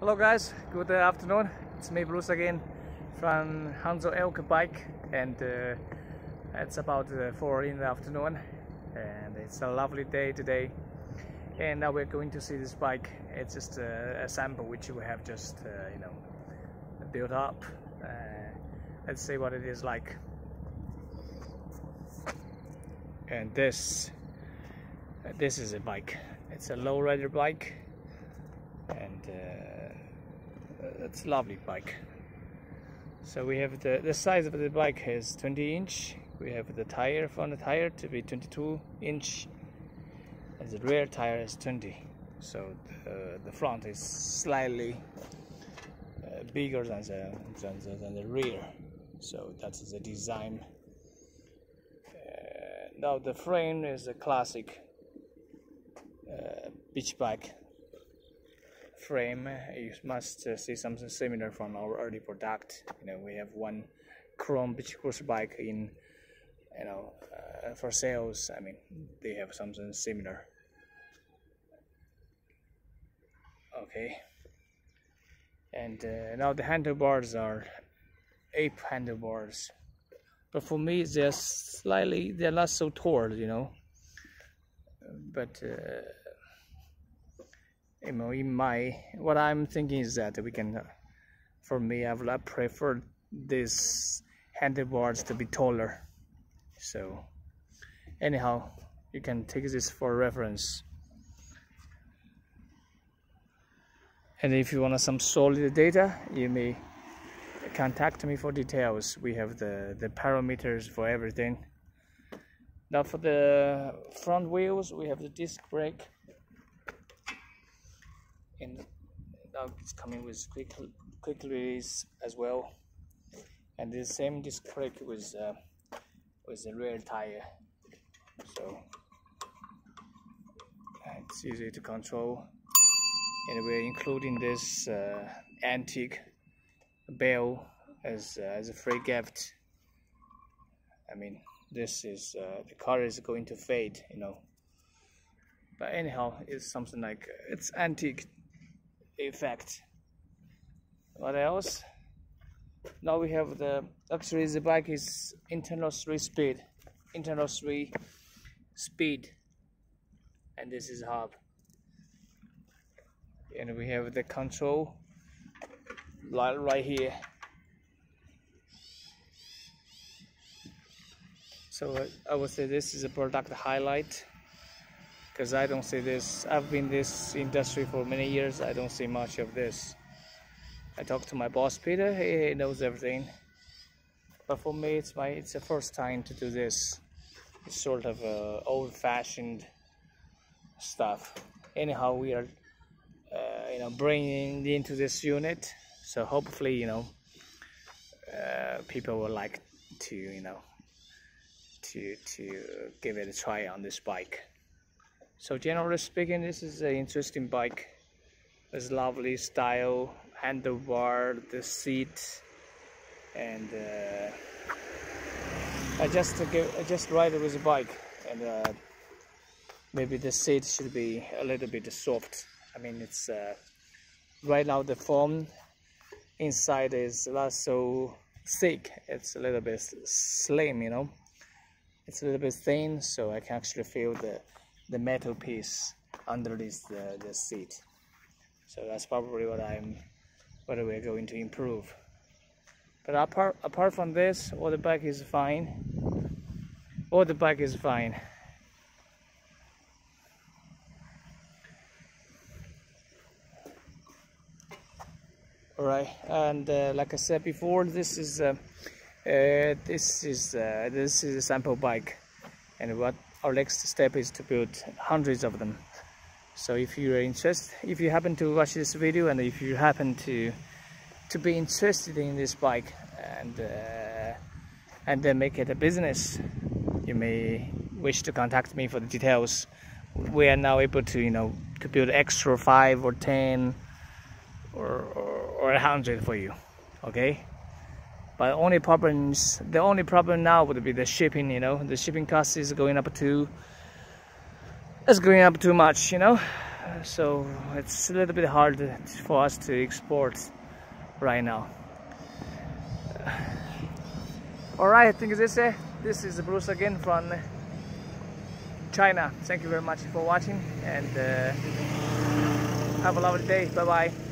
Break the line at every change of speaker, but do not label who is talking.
Hello guys, good afternoon. It's me Bruce again from Hangzhou Elk Bike and uh, it's about uh, 4 in the afternoon and it's a lovely day today and now we're going to see this bike. It's just a, a sample which we have just uh, you know built up. Uh, let's see what it is like. And this this is a bike. It's a low rider bike and uh, it's a lovely bike. So we have the the size of the bike is 20 inch. We have the tire front tire to be 22 inch. And the rear tire is 20 so the, the front is slightly uh, bigger than the, than the, than the rear. So that's the design. Uh, now the frame is a classic uh, beach bike frame you must uh, see something similar from our early product. You know we have one chrome beach cruiser bike in you know uh, for sales. I mean they have something similar. Okay. And uh, now the handlebars are ape handlebars. But for me they're slightly they're not so tall you know. But uh, you know in my what i'm thinking is that we can uh, for me i would prefer this handlebars to be taller. So anyhow you can take this for reference. And if you want some solid data you may contact me for details. We have the the parameters for everything. Now for the front wheels we have the disc brake and now it's coming with quick quick release as well. And the same disc brake with uh, with the rear tire. So it's easy to control. And we're including this uh, antique bell as uh, as a free gift. I mean this is uh, the car is going to fade you know. But anyhow it's something like it's antique effect. What else? Now we have the actually the bike is internal three speed internal three speed. And this is hub. And we have the control light right here. So I would say this is a product highlight because I don't see this I've been this industry for many years I don't see much of this. I talked to my boss Peter he knows everything. But for me it's my it's the first time to do this it's sort of uh, old-fashioned stuff. Anyhow we are uh, you know bringing into this unit. So hopefully you know uh, people will like to you know to to give it a try on this bike so generally speaking this is an interesting bike. It's lovely style handlebar the seat and uh, I just I just ride it with a bike and uh, maybe the seat should be a little bit soft. I mean it's uh, right now the foam inside is not so thick. It's a little bit slim you know? It's a little bit thin so I can actually feel the the metal piece under this the, the seat. So that's probably what I'm what we're going to improve. But apart apart from this all the bike is fine. All the bike is fine. All right and uh, like I said before this is uh, uh, this is uh, this is a sample bike. And what our next step is to build hundreds of them. So if you're interested if you happen to watch this video and if you happen to to be interested in this bike and uh, and then make it a business you may wish to contact me for the details. We are now able to you know to build extra five or ten or or, or a hundred for you okay but only problems the only problem now would be the shipping you know. The shipping cost is going up to it's going up too much you know. So it's a little bit hard for us to export right now. All right I think this it. This is Bruce again from China. Thank you very much for watching and uh, have a lovely day. Bye bye